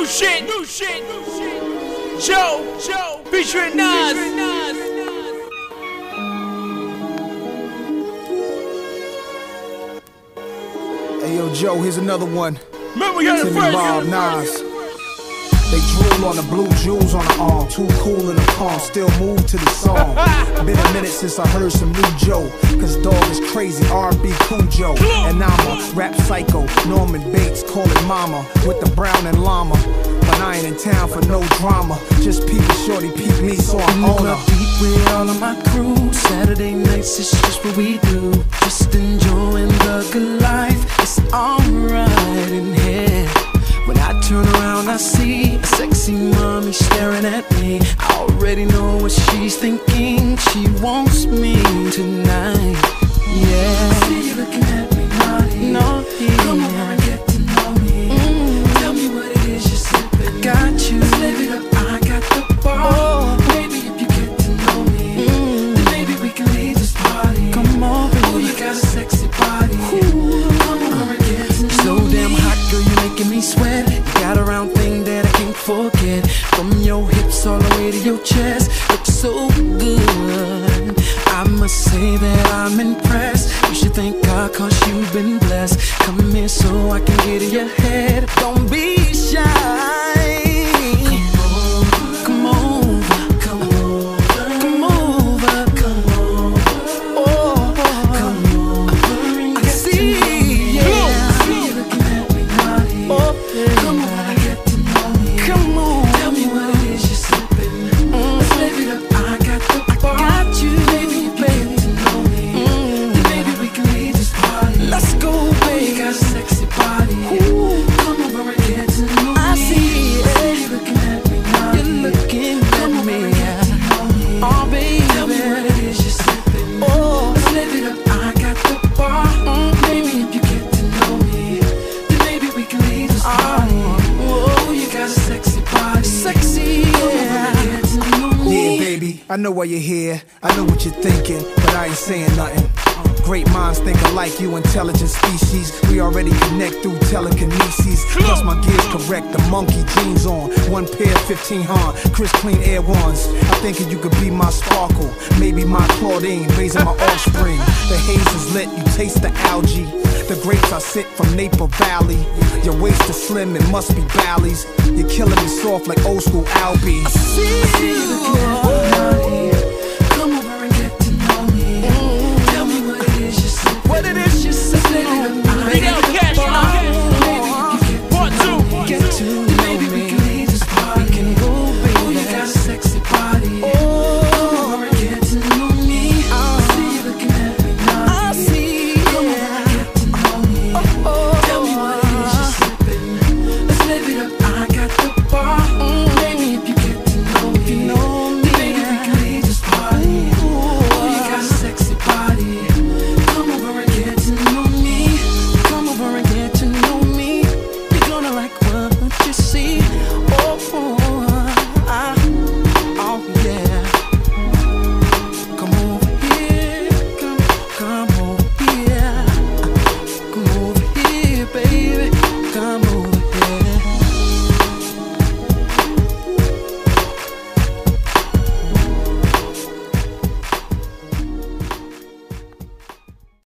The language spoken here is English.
New shit, new shit, new shit. Joe, Joe, featuring Nas. Hey yo, Joe, here's another one. Remember, we got the Timmy first. Bob Nas. They drool on the blue jewels on the arm. Too cool in the palm, still move to the song. Been a minute since I heard some new Joe. Cause dog is crazy, R&B Cujo. And I'm a rap psycho. Norman Bates, call it mama. With the brown and llama. But I ain't in town for no drama. Just peep shorty, peep me, so I'm on her. beat with all of my crew. Saturday nights is just what we do. Just enjoying the good life. It's alright in here. When I turn around, I see a sexy mommy staring at me. I already know what she's thinking. She wants me tonight. Yeah. Your chest, looks so good. I must say that I'm impressed. You should thank God cause you've been blessed. Come here so I can get in your head. Don't be I know why you're here. I know what you're thinking, but I ain't saying nothing. Great minds think alike, you intelligent species. We already connect through telekinesis. Plus, my gear's correct, the monkey jeans on. One pair, 15 Han, Chris clean air ones. I'm thinking you could be my sparkle, maybe my Claudine, raising my offspring. The haze is lit, you taste the algae. The grapes I sent from Napa Valley. Your waist is slim, it must be Bally's. You're killing me soft like old school Albie. See you.